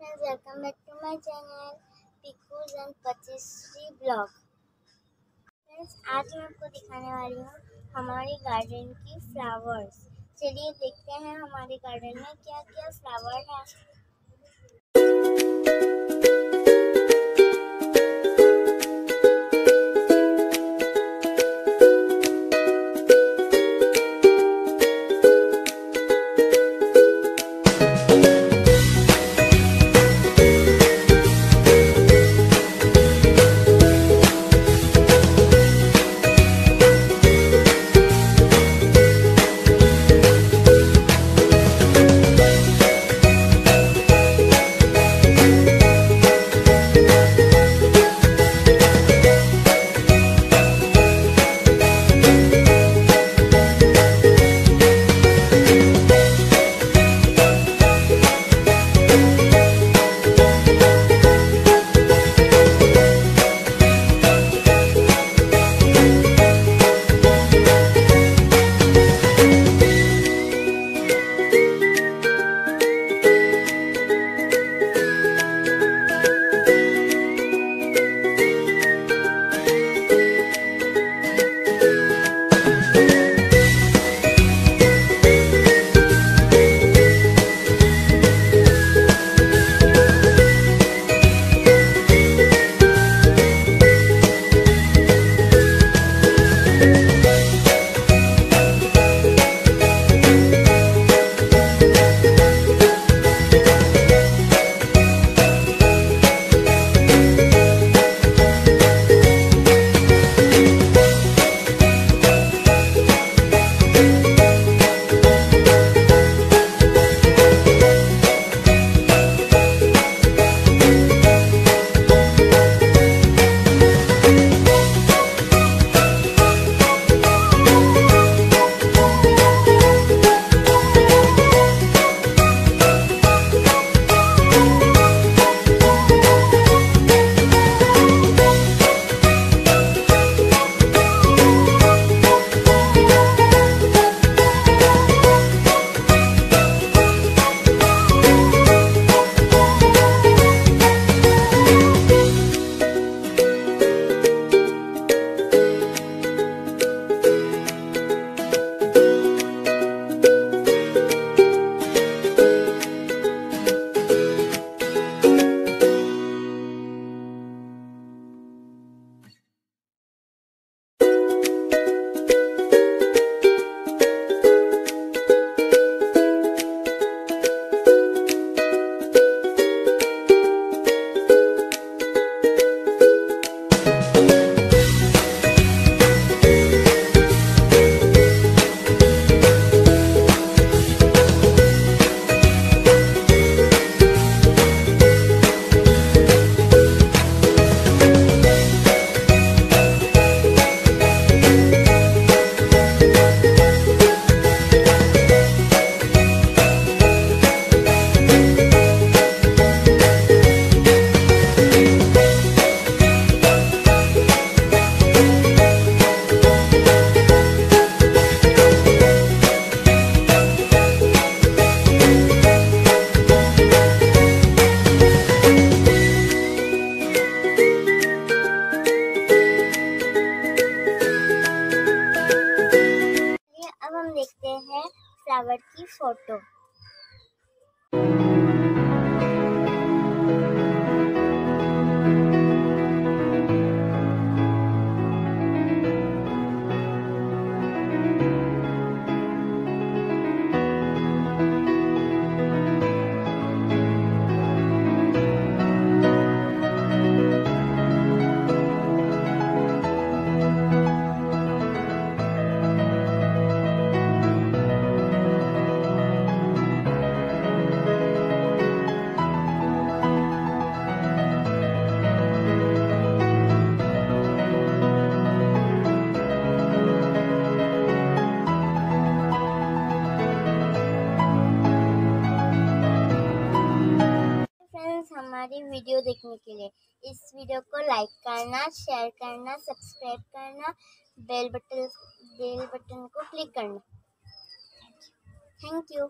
friends, welcome back to my channel पिकूज and Patisserie blog friends आज मैं आपको दिखाने वाली हूँ हमारे गार्डन की फ्लावर्स चलिए देखते हैं हमारे गार्डन में क्या क्या फ्लावर है। फ्लावर की फ़ोटो वीडियो देखने के लिए। इस वीडियो को लाइक करना शेयर करना सब्सक्राइब करना बेल बटन बेल बटन को क्लिक करना। Thank you.